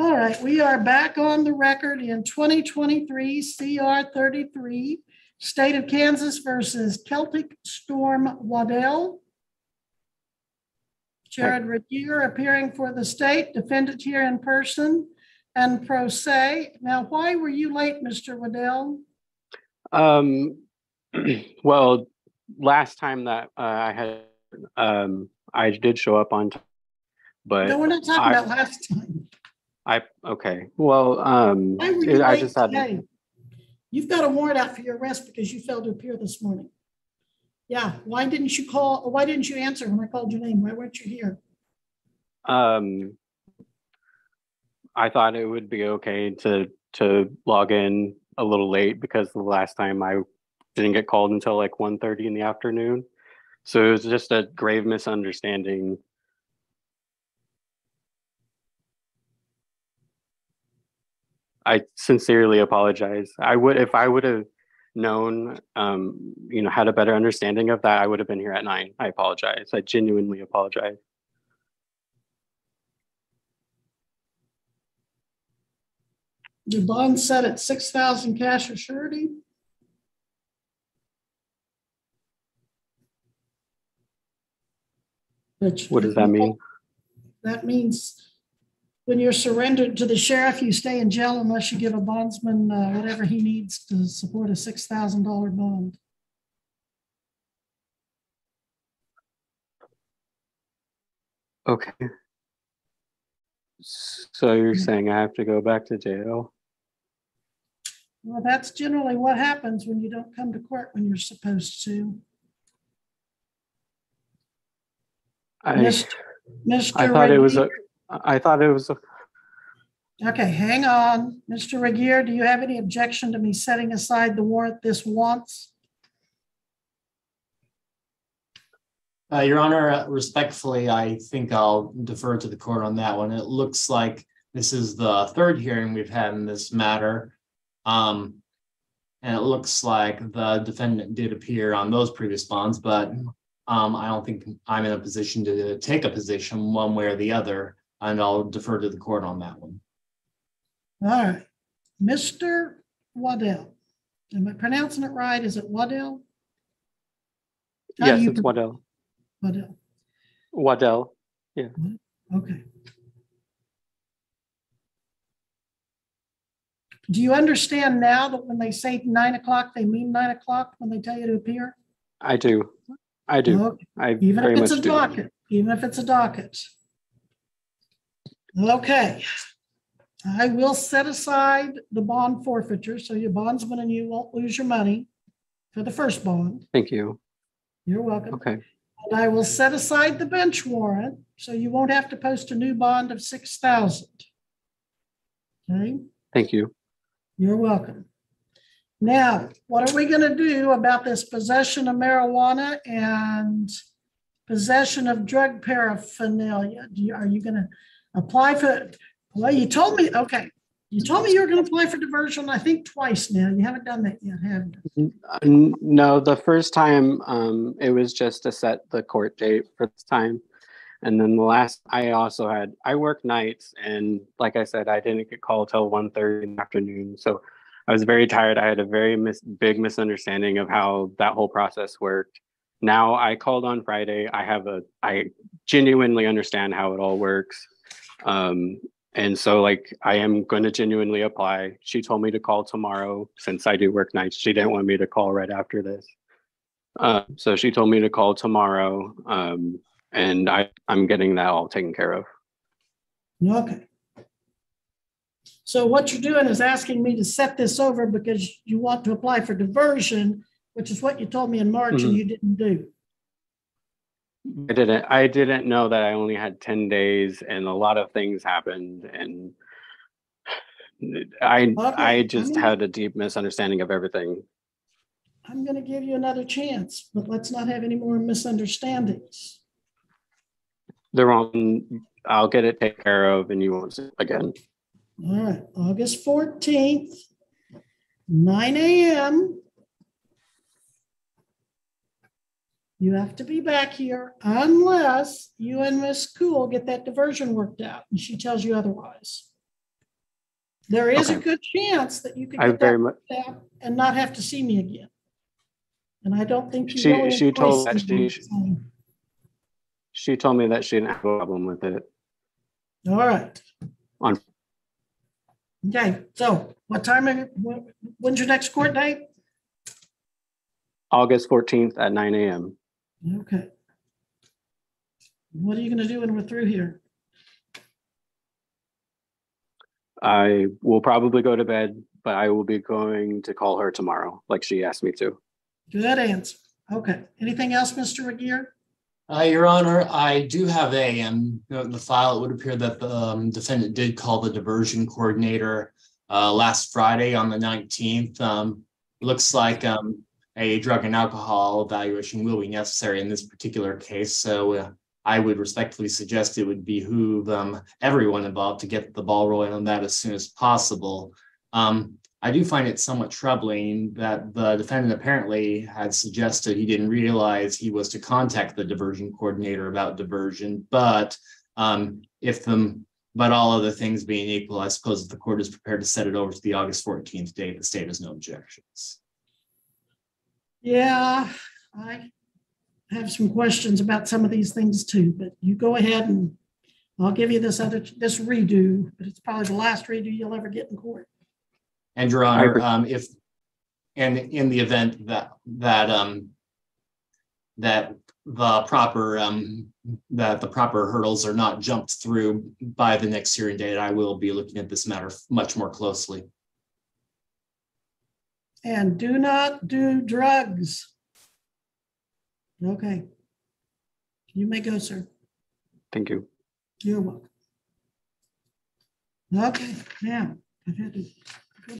All right, we are back on the record in 2023 CR 33, State of Kansas versus Celtic Storm Waddell. Jared Regier appearing for the state, defendant here in person and pro se. Now, why were you late, Mr. Waddell? Um, well, last time that uh, I had, um, I did show up on, time, but No, we're not talking I- about last time. I okay. Well, um, Why were you I late just had today? You've got a warrant out for your arrest because you failed to appear this morning. Yeah, why didn't you call, why didn't you answer when I called your name? Why weren't you here? um, I thought it would be okay to to log in a little late because the last time I didn't get called until like 1.30 in the afternoon. So it was just a grave misunderstanding. I sincerely apologize. I would if I would have known um you know had a better understanding of that I would have been here at 9. I apologize. I genuinely apologize. Your bond set at six thousand cash or surety? Which- What does that mean? That means when you're surrendered to the sheriff, you stay in jail unless you give a bondsman uh, whatever he needs to support a six thousand dollar bond. Okay. So you're Mm. saying I have to go back to jail? Well, that's generally what happens when you don't come to court when you're supposed to. I, Mr. Mr. I thought it was a, I thought it was a, Okay, hang on. Mr. Regier, do you have any objection to me setting aside the warrant this once? Uh, Your Honor, uh, respectfully, I think I'll defer to the court on that one. It looks like this is the third hearing we've had in this matter. Um, and it looks like the defendant did appear on those previous bonds, but um, I don't think I'm in a position to take a position one way or the other, and I'll defer to the court on that one. All right, Mr. Waddell. Am I pronouncing it right? Is it Waddell? How yes, it's pro- Waddell. Waddell, Yeah. okay. Do you understand now that when they say nine o'clock, they mean nine o'clock when they tell you to appear? I do. I do. Okay. I Even very if it's much a do. docket, even if it's a docket. Okay. I will set aside the bond forfeiture, so your bondsman and you won't lose your money for the first bond. Thank you. You're welcome. Okay. And I will set aside the bench warrant, so you won't have to post a new bond of six thousand. Okay, Thank you. you're welcome. Now, what are we gonna do about this possession of marijuana and possession of drug paraphernalia? Do you, are you gonna apply for, well, you told me, okay, you told me you were gonna apply for diversion, I think twice now. You haven't done that yet, have you? No, the first time um, it was just to set the court date for this time. And then the last, I also had, I work nights and like I said, I didn't get called till 1.30 in the afternoon. So I was very tired. I had a very mis- big misunderstanding of how that whole process worked. Now I called on Friday. I have a, I genuinely understand how it all works. Um, and so like I am going to genuinely apply. She told me to call tomorrow since I do work nights. She didn't want me to call right after this. Uh, so she told me to call tomorrow. Um, and I, I'm getting that all taken care of. Okay. So what you're doing is asking me to set this over because you want to apply for diversion, which is what you told me in March and Mhm. you didn't do. I didn't, I didn't know that I only had 10 days and a lot of things happened and I, Okay, I just I'm- had a deep misunderstanding of everything. I'm going to give you another chance, but let's not have any more misunderstandings. The wrong, I'll get it taken care of and you won't see it again. All right, August 14th, nine AM. You have to be back here unless you and Miss Cool get that diversion worked out and she tells you otherwise. There is a good chance that you could get very that much, and not have to see me again. And I don't think She- really. she told that me, she- she told me that she didn't have a problem with it. All right. On- Okay, so what time, are you- when's your next court date? August fourteenth at nine AM. Okay. What are you gonna do when we're through here? I will probably go to bed, but I will be going to call her tomorrow, like she asked me to. Good answer. Okay, anything else, Mr. Regier? Uh, Your Honor, I do have a, um, note in the file, it would appear that the um, defendant did call the diversion coordinator uh, last Friday on the nineteenth. Um, looks like, um, a drug and alcohol evaluation will be necessary in this particular case, so uh, I would respectfully suggest it would behoove, um, everyone involved to get the ball rolling on that as soon as possible. Um, I do find it somewhat troubling that the defendant apparently had suggested he didn't realize he was to contact the diversion coordinator about diversion, but um, if the, but all other things being equal, I suppose if the court is prepared to set it over to the August fourteenth date, the state has no objections. Yeah, I have some questions about some of these things too, but you go ahead and I'll give you this other, this redo, but it's probably the last redo you'll ever get in court. And your honor, um, if, and in the event that, that, um, that the proper, um, that the proper hurdles are not jumped through by the next hearing date, I will be looking at this matter much more closely. And do not do drugs. Okay. You may go, sir. Thank you. You're welcome. Okay, now, I've had to